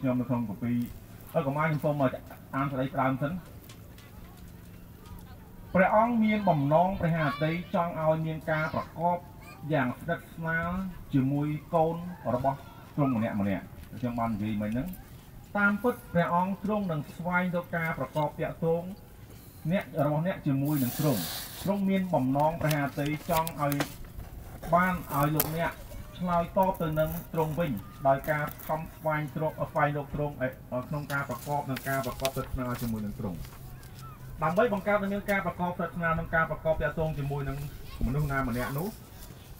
ជាមួយខ្ញុំនៅក្នុងកពីអើកុំឲ្យខ្ញុំសូមមកអានសេចក្តីក្រោមសិនព្រះអង្គមានបំណងព្រះハតីចង់ឲ្យមានការប្រកបយ៉ាងស្និទ្ធស្នាលជាមួយកូនរបស់ទ្រង់ម្នាក់ម្នាក់ខ្ញុំបាននិយាយមិញហ្នឹងតាមពិតព្រះអង្គទ្រង់នឹងស្វែងរកការប្រកបតាក់ទងអ្នករបស់អ្នកជាមួយនឹងទ្រង់ទ្រង់មានបំណងព្រះハតីចង់ឲ្យបានឲ្យលោកអ្នក ឆ្លើយតបទៅនឹងទ្រង់វិញដោយការខំស្វែងទ្រង់ស្វែងរកទ្រង់ក្នុងការប្រកបនឹងការប្រកបទៅស្នាលជាមួយនឹងទ្រង់ដើម្បីបង្កើតឲ្យមានការប្រកបប្រាថ្នាក្នុងការប្រកបតាក់ទងជាមួយនឹងមនុស្សណាម្នាក់នោះ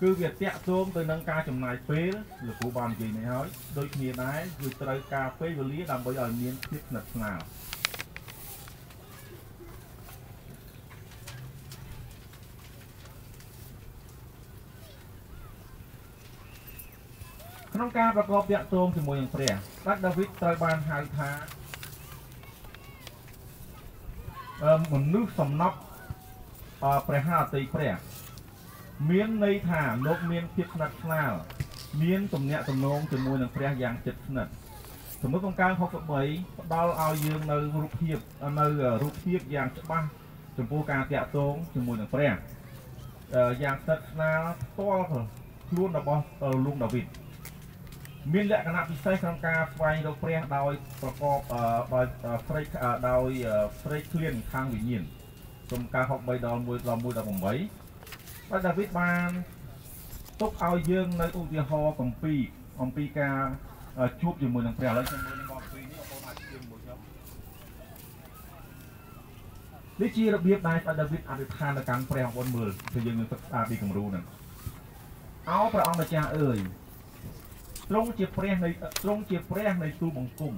គឺវាតាក់ទងទៅនឹងការចំណាយពេលលោកគ្រូបាននិយាយនេះហើយដូចគ្នាដែរគឺត្រូវការពេលវេលាដើម្បីឲ្យមានភាពស្និទ្ធស្នាល ក្នុងការប្រកបតាក់ទងជាមួយនឹងព្រះដាច់ដាវីតត្រូវបានហៅថាមនុស្សសំណប់ព្រះハតីព្រះ មានន័យថាលោកមានភាពស្និទ្ធស្នាលមានទំនាក់ទំនងជាមួយនឹងព្រះយ៉ាងជិតស្និទ្ធសមុទ្របង្កើង63ផ្ដល់ឲ្យយើងនៅរូបភាពនៅរូបភាពយ៉ាងច្បាស់ចំពោះការតាក់ទងជាមួយនឹងព្រះយ៉ាងស្និទ្ធស្នាលផ្ទាល់ខ្លួនរបស់លោកដាវីត មានលក្ខណៈពិសេសក្នុងការស្វែងរកព្រះដោយប្រកបដោយស្រេកដោយស្រេកឃ្លានខាងវិញ្ញាណសូមការ63ដល់1ដល់1ដល់8ហើយដាវីតបានទុកឲ្យយើងនៅឧទាហរណ៍កំពីអំពីការជួបជាមួយនឹងព្រះឥឡូវខ្ញុំមើលនឹងអំពីនេះបងប្អូនអាចជឿមួយខ្ញុំនេះជារបៀបដែលដាវីតអធិដ្ឋានទៅកាន់ព្រះអង្គមើលគឺយើងនឹងសិក្សាពីគំរូហ្នឹងអោព្រះអង្គម្ចាស់អើយ ទ្រង់ជាព្រះនៃទ្រង់ជាព្រះនៃទូបង្គំ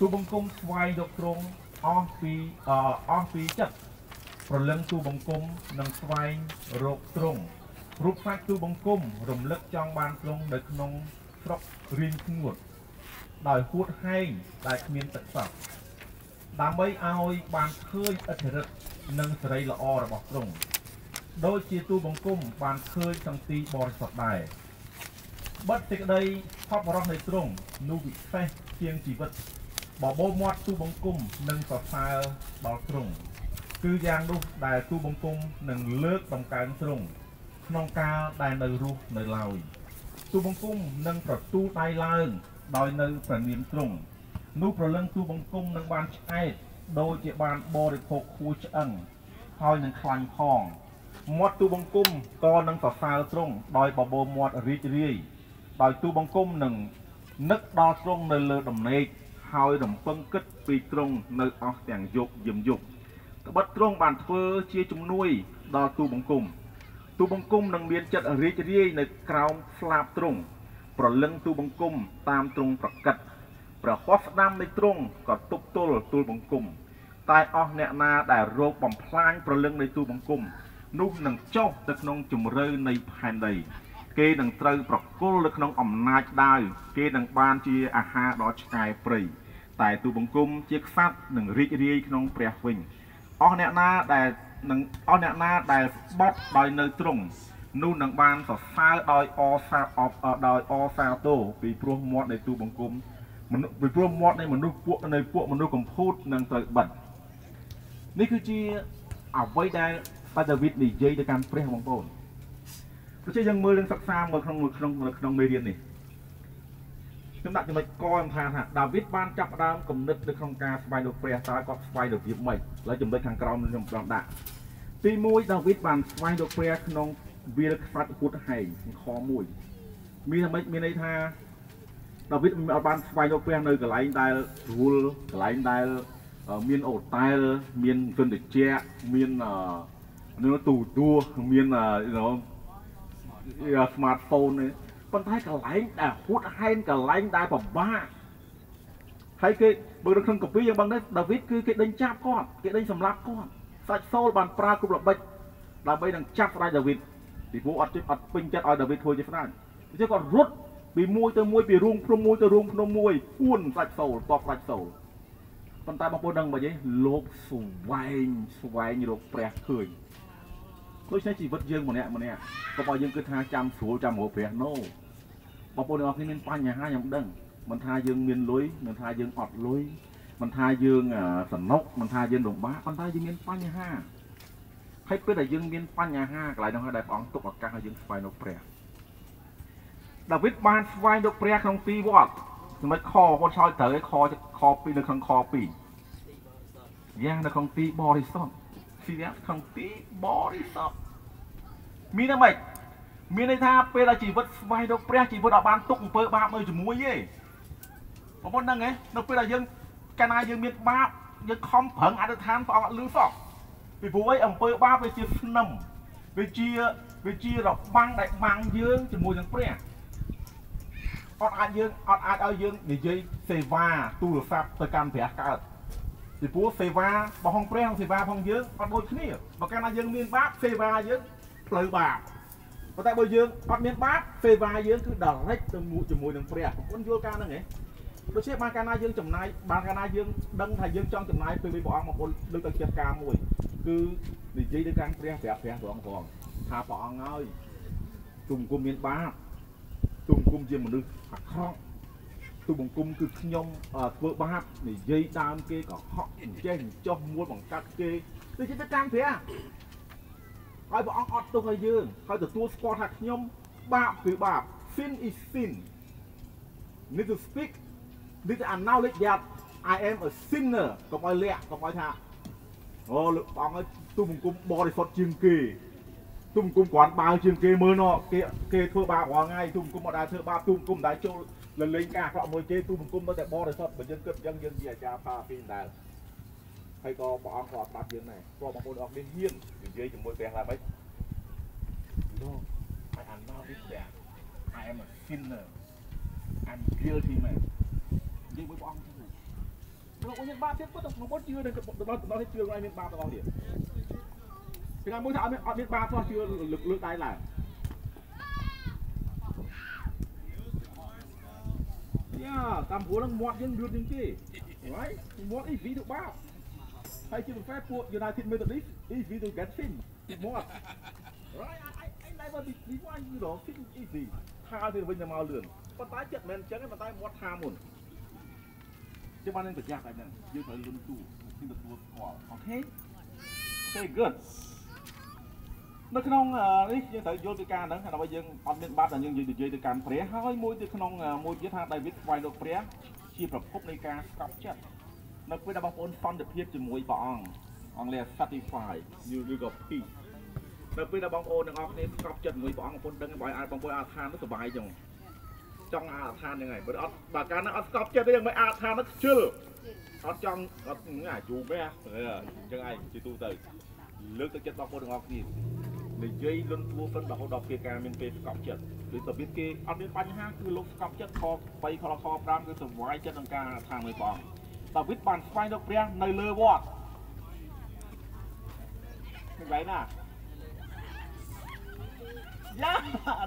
ទូបង្គំស្វែងរកទ្រង់អស់ពីអស់ពីចិត្តប្រលឹងទូបង្គំនិងស្វែងរកទ្រង់រូបសាច់ទូបង្គំរំលឹកចង់បានទ្រង់នៅក្នុងស្រុករៀងស្ងួតដោយហួតហែងដែលគ្មានទឹកសោះដើម្បីឲ្យបានឃើញអធិរិទ្ធនិងសេរីល្អរបស់ទ្រង់ដូចជាទូបង្គំបានឃើញសង្ទីបរិសុទ្ធដែរ បិទសេចក្តីថប់រស់នៃទ្រង់នោះវិសេសជាងជីវិតបបោមាត់ទូបង្គំនិងសរសើរដល់ទ្រង់គឺយ៉ាងនោះដែលទូបង្គំនឹងលើកតម្កើងទ្រង់ក្នុងកាលដែលនៅរស់នៅឡើយទូបង្គំនឹងប្រទូលដៃឡើងដោយនៅព្រះនាមទ្រង់នោះប្រលឹងទូបង្គំនឹងបានឆ្អែតដូចជាបានបរិភោគខួឆ្អឹងហើយនឹងខ្លាញ់ផងមាត់ទូបង្គំក៏នឹងសរសើរទ្រង់ដោយបបោមាត់រីករាយ ដោយទូបង្គំនឹងនឹកដល់ទ្រង់នៅលើដំណេកហើយរំពឹងគិតពីទ្រង់នៅអស់ទាំងយប់យឹមយប់ត្បិតទ្រង់បានធ្វើជាជំនួយដល់ទូបង្គំទូបង្គំនឹងមានចិត្តរីករាយនៅក្រោមស្លាបទ្រង់ប្រលឹងទូបង្គំតាមទ្រង់ប្រកិតព្រះហស្តស្ដាំនៃទ្រង់ក៏ទប់ទល់ទូលបង្គំតែអស់អ្នកណាដែលរោគបំផ្លាញប្រលឹងនៃទូបង្គំនោះនឹងចុះទៅក្នុងជំរឿនៃផែនដី គេនឹងត្រូវប្រគល់នៅក្នុងអំណាចដាវគេនឹងបានជាអាហារដល់ឆ្កែព្រៃតែទូបង្គំជាខ្សាត់នឹងរីករាយក្នុងព្រះវិញអស់អ្នកណាដែលនឹងអស់អ្នកណាដែលបត់ដោយនៅទ្រង់នោះនឹងបានសរសើរដោយអសាអបដោយអសាទោពីព្រោះមាត់នៃទូបង្គំមនុស្សពីព្រោះមាត់នៃមនុស្សពួកនៃពួកមនុស្សកំពូតនឹងត្រូវបិទនេះគឺជាអ្វីដែលបាទដាវីតនិយាយទៅកាន់ព្រះបងប្អូន ដូច្នេះយើងមើលនឹងសិក្សាមកក្នុងក្នុងក្នុងមេរៀននេះខ្ញុំដាក់ចំណុចកខ្ញុំថាថាដាវីតបានចាប់ផ្ដើមគំនិតនៅក្នុងការស្វែងរកព្រះតើគាត់ស្វែងរករបៀបម៉េចឥឡូវចំណុចខាងក្រោមខ្ញុំបានដាក់ទី1ដាវីតបានស្វែងរកព្រះក្នុងវាលខ្វាត់ហួតហែងខ1មានមិនមានន័យថាដាវីតមិនបានស្វែងរកព្រះនៅកន្លែងដែលរវល់កន្លែងដែលមានអូតែលមានជន់តិចមាននៅទូទួមាន smartphone នេះប៉ុន្តែកន្លែងដែលហួតហែងកន្លែងដែលពិបាកហើយគេបើនៅក្នុងកាពីយើងបងដែរដាវីតគឺគេដេញចាប់គាត់គេដេញសម្លាប់គាត់សាច់សូលបានប្រើគ្រប់ល្បិចដើម្បីនឹងចាប់ស្ដេចដាវីតពីព្រោះអត់អត់ពេញចិត្តឲ្យដាវីតធ្វើជាស្ដេចអញ្ចឹងគាត់រត់ពីមួយទៅមួយពីរូងភ្នំមួយទៅរូងភ្នំមួយពួនសាច់សូលតបសាច់សូលប៉ុន្តែបងប្អូនដឹងមិនទេលោកស្វែងស្វែងរកព្រះឃើញ ដូច្នេះជីវិតយើងម្នាក់ម្នាក់កុំឲ្យយើងគិតថាចាំស្រួលចាំរកព្រះណូបងប្អូនទាំងអស់គ្នាមានបញ្ហាខ្ញុំដឹងមិនថាយើងមានលុយមិនថាយើងអត់លុយមិនថាយើងសំណុកមិនថាយើងលំបាកប៉ុន្តែយើងមានបញ្ហាហើយពេលដែលយើងមានបញ្ហាកន្លែងនោះហើយដែលព្រះអង្គទុកឱកាសឲ្យយើងស្វែងរកព្រះដាវីតបានស្វែងរកព្រះក្នុងទីវត្តសម្រាប់ខគាត់ឆ្លើយត្រូវឲ្យខខ2នៅក្នុងខ2យ៉ាងនៅក្នុងទីបរិសុទ្ធ ពីយ៉ាងក្នុងទីបរិសុទ្ធមានតែម៉េចមានន័យថាពេលដែលជីវិតស្វែងរកព្រះជីវិតអត់បានទុកអំពើបាបនៅជាមួយទេបងប្អូនដឹងទេនៅពេលដែលយើងកាលណាយើងមានបាបយើងខំប្រឹងអធិដ្ឋានព្រះអង្គអត់លឺសោះពីព្រោះអីអំពើបាបវាជាស្នឹមវាជាវាជារបាំងដែលបាំងយើងជាមួយនឹងព្រះអត់អាចយើងអត់អាចឲ្យយើងនិយាយសេវាទូរស័ព្ទទៅកាន់ព្រះកើត ពីព្រោះសេវារបស់ព្រះនិងសេវាផងយើងអត់ដូចគ្នាបើកាលណាយើងមានបាបសេវាយើងផ្លូវបាបប៉ុន្តែបើយើងអត់មានបាបសេវាយើងគឺ direct ទៅជាមួយនឹងព្រះបងប្អូនយល់ការហ្នឹងហ៎ដូច្នេះបានកាលណាយើងចំណាយបានកាលណាយើងដឹងថាយើងចង់ចំណាយពេលពីព្រះអង្គបងប្អូនលើកទៅចិត្តការមួយគឺនិយាយទៅកាន់ព្រះប្រាប់ព្រះព្រះអង្គផងថាព្រះអង្គហើយទុំគុំមានបាបទុំគុំជាមនុស្សអាក្រក់ ទូបង្គំគឺខ្ញុំធ្វើបាបនិយាយដើមគេក៏ហក់អញ្ចេះចុះមួលបង្កាត់គេដូចជាទៅតាមព្រះហើយព្រះអង្គអត់ទុកឲ្យយើងហើយទទួលស្គាល់ថាខ្ញុំបាបគឺបាប sin is sin need to speak need to acknowledge that I am a sinner កុំឲ្យលាក់កុំឲ្យថាអូព្រះអង្គឲ្យទូបង្គំបរិសុទ្ធជាងគេទូបង្គំគ្រាន់បើជាងគេមើលណគេគេធ្វើបាបរាល់ថ្ងៃទូបង្គំអត់ដែលធ្វើបាបទូបង្គំមិនដែលចូល លលេងការអាក្រក់មួយគេទូបង្គំនៅតែបរិសុទ្ធបើយើងគិតអញ្ចឹងយើងជាអាចារ្យផាពីដែរហើយក៏ព្រះអង្គក៏អត់ស្ដាប់យើងដែរព្រោះបងប្អូនអរគ្នាហ៊ាននិយាយជាមួយព្រះឡើយមិន No I am not with that I am a sinner I'm guilty man និយាយមួយព្រះអង្គទៅលោកមានបាបទៀតគាត់បងប្អូនជឿដល់ដល់ដល់ជឿឲ្យមានបាបទាំងអស់ទៀតពីណាមួយថាអត់មានអត់មានបាបសោះជឿលើកលើកដៃឡើង យ៉ាតាមព្រោះនឹងមាត់យើងយឺតជាងគេ right មាត់ easy ទៅបាបហើយជាប្រភេទពួក United Methodist easy to get sin មាត់ right I I never be one you know sin easy ថាទៅវិញទៅមកលឿនប៉ុន្តែចិត្តមិនអញ្ចឹងទេប៉ុន្តែមាត់ថាមុនជាបាននឹងប្រយ័ត្នតែហ្នឹងយើងត្រូវលុនទូពីទទួលស្គាល់អូខេ Okay good នៅក្នុងនេះយើងត្រូវយល់ពីការហ្នឹងដើម្បីយើងអត់មានបាត់តែយើងនិយាយទៅកាន់ព្រះហើយមួយទៅក្នុងមួយទៀតថាដាវីតស្វែងរកព្រះជាប្រភពនៃការស្កប់ចិត្តនៅពេលដែលបងប្អូនសន្តិភាពជាមួយព្រះអង្គអង់គ្លេស satisfy you you got peace នៅពេលដែលបងប្អូនទាំងអស់គ្នាស្កប់ចិត្តជាមួយព្រះអង្គបងប្អូនដឹងបើអាចបងប្អូនអាចឋាននោះសុបាយចឹងចង់អាចឋានហ្នឹងហើយបើអត់បើកាលណាអត់ស្កប់ចិត្តទេមិនអាចឋាននោះខ្ជិលអត់ចង់អត់អាយូរពេកអញ្ចឹងឯងជាទូទៅលើកទឹកចិត្តបងប្អូនទាំងអស់គ្នា និយាយលន់ទួហ្វិនរហូតដល់ពេលការមានពេលស្កប់ចិត្តគឺទៅមានគេអត់មានបញ្ហាគឺលោកស្កប់ចិត្តខ3ខលខ5គឺសង្វាយចិត្តនឹងការថាមួយបងដាវីតបានស្វែងរកព្រះនៅលើវត្តកន្លែងណាយ៉ា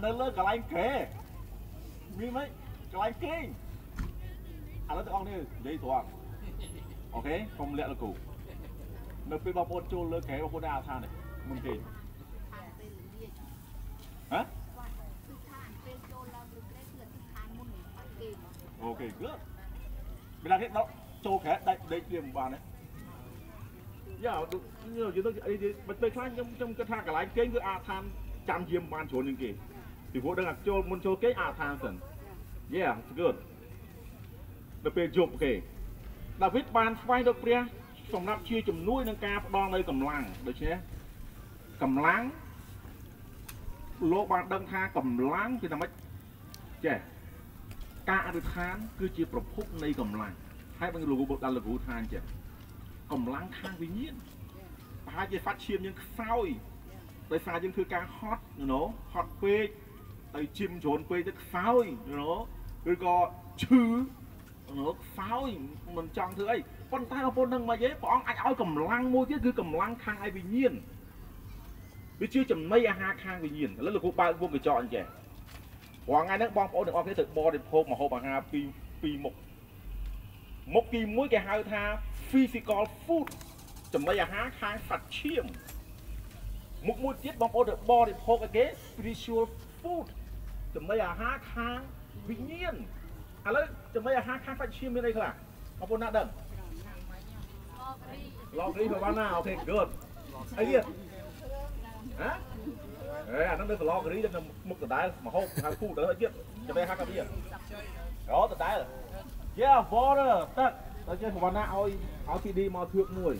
នៅលើកន្លែងគេមានមិនកន្លែងគេឥឡូវទាំងអស់នេះនិយាយត្រង់អូខេកុំលាក់លោកគ្រូនៅពេលបងប្អូនចូលលើគេបងប្អូនអាចថានេះមុនគេ ហ៎អូខេ good ពេលណាគេដល់ចូលក្រែដាច់ដេកវាមិនបានទេយ៉ាយល់ទៅអីបើពេលខ្លះខ្ញុំខ្ញុំគិតថាកន្លែងគេងគឺអាចឋានចាំយាមបានច្រើនជាងគេពីព្រោះដឹងថាចូលមុនចូលគេអាចឋានសិន Yeah it's good ដល់ពេលយប់គេដាវីតបានស្វែងរកព្រះសម្រាប់ជាជំនួយនឹងការផ្ដល់នៅកម្លាំងដូច្នេះកម្លាំង លោកបានដឹងថាកម្លាំងគឺថាម៉េចចេះការអធិដ្ឋាន គឺជាប្រភពនៃកម្លាំងហើយបងលោកដល់លោកគ្រូថាអញ្ចឹងកម្លាំងខាងវិញ្ញាណប្រហែលជាសាច់ឈាមយើងខ្សោយដោយសារយើងធ្វើការហត់ you know ហត់ពេកទៅជិមជ្រូនពេកទៅខ្សោយ you know ឬក៏ឈឺ you know ខ្សោយមិនចង់ធ្វើអីប៉ុន្តែបងប្អូននឹងមកទេព្រះអង្គអាចឲ្យកម្លាំងមួយទៀតគឺកម្លាំងខាងឯវិញ្ញាណ វាជាចំណីអាហារខាងវិញ្ញាណឥឡូវលោកគ្រូបើកវងកញ្ចក់អញ្ចឹងរាល់ថ្ងៃហ្នឹងបងប្អូនទាំងអស់គ្នាត្រូវបរិភោគម្ហូបអាហារពីរពីរមុខមុខទី1គេហៅថា physical food ចំណីអាហារខាងសាច់ឈាមមុខមួយទៀតបងប្អូនត្រូវបរិភោគអីគេ spiritual food ចំណីអាហារខាងវិញ្ញាណឥឡូវចំណីអាហារខាងបាច់ឈាមមានអីខ្លះបងប្អូនណាដឹងឡករីប្រហែលណាអូខេ good អីទៀត ហ៎អេអាហ្នឹងនៅឡករីនៅមុខដដែលមហូបហៅគូទៅទៀតចំណីអាហារកាវាអូដដែល Yeah water ទឹកដល់ចេះប្រហែលណាឲ្យឲ្យ TD មកធឿកមួយ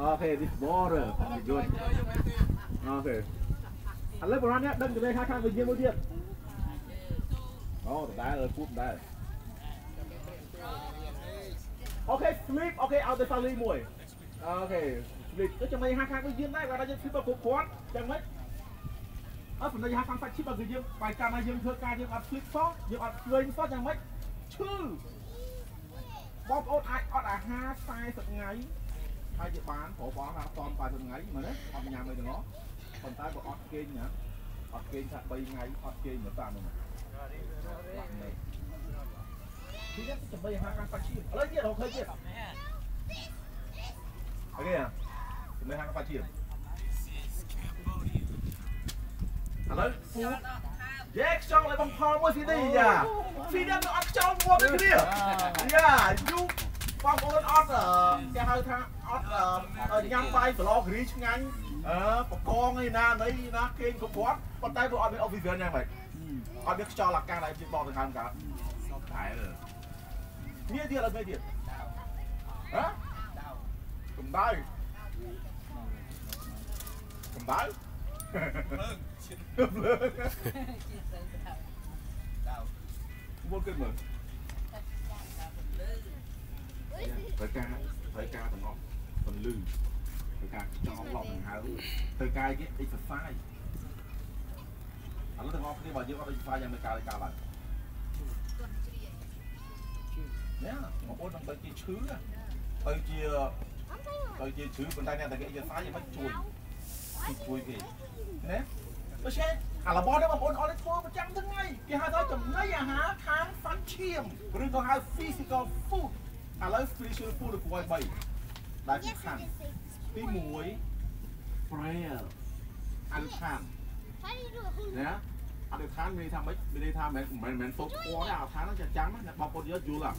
អូខេ this water good អូខេឥឡូវប្រហែលណាដឹងចំណីអាហារខាងវិញ្ញាណមួយទៀតអូដដែលគូដដែលអូខេ sleep អូខេឲ្យទៅ family មួយអូខេ sleep ទៅចំណីហាខាងដូចយើងដែរគាត់ថាយើង sleep ទៅគ្រប់គ្រាន់ចឹងមិនអត់ចំណីហាខាងសាច់ឈីបបើគឺយើងបាយកម្មឲ្យយើងធ្វើការយើងអត់ sleep សោះយើងអត់ឃើញសោះចឹងមិនឈឺបងប្អូនអាចអត់អាហារ40ថ្ងៃហើយជាបានព្រោះបងថាត40ថ្ងៃមើលណាអត់ញ៉ាំអីទាំងអស់ប៉ុន្តែបើអត់គេងណាអត់គេងថា3ថ្ងៃអត់គេងមកតាមនោះទីនេះចំណីអាហារខាងសាច់ឈីបឥឡូវទៀតរកឃើញទៀតអូខេ ចំណេះហាងប៉ាជាឥឡូវពូយេខ្ចង់ឲ្យបងផលមួយស៊ីនេះយ៉ាស៊ីនេះអត់ខ្ចង់មួយដូចគ្នាយ៉ាយូបងប្អូនអត់គេហៅថាអត់ញ៉ាំបាយប្លករីឆ្ងាញ់អឺបកងឯណាណីណាគេងគ្រប់គ្រាន់ប៉ុន្តែវាអត់មាន officer យ៉ាងម៉េចអត់មានខ្យល់អាកាសដែលជាបកទៅខាងកើតតែមានទៀតអត់មានទៀតហ៎កម្ដៅ កំបៅលើដល់មកគិតមើលត្រូវការត្រូវការទាំងអស់ពលឺត្រូវការចង់ឡប់ដង្ហើមត្រូវការគេ exercise ឥឡូវទាំងអស់គ្នាបើយើងអត់ exercise យ៉ាងមិនកើតកើតឡើងណែបងប្អូននឹងបើជាឈឺទៅជាទៅជាឈឺប៉ុន្តែអ្នកតាគេ exercise មិនជួយ ជួយគេណាដូច្នេះអារបស់នេះបងប្អូនអត់ធ្វើប្រចាំថ្ងៃគេហៅថាចំណីអាហារខាងសាច់ឈាមឬក៏ហៅ physical food ឥឡូវ spiritual food ឬក៏3ដែលសំខាន់ទី1 prayer អធិដ្ឋានណាអធិដ្ឋានមានន័យថាម៉េចមានន័យថាមិនមិនមិនសូត្រធម៌ទេអធិដ្ឋានហ្នឹងចាំចាំណាបងប្អូនយកយល់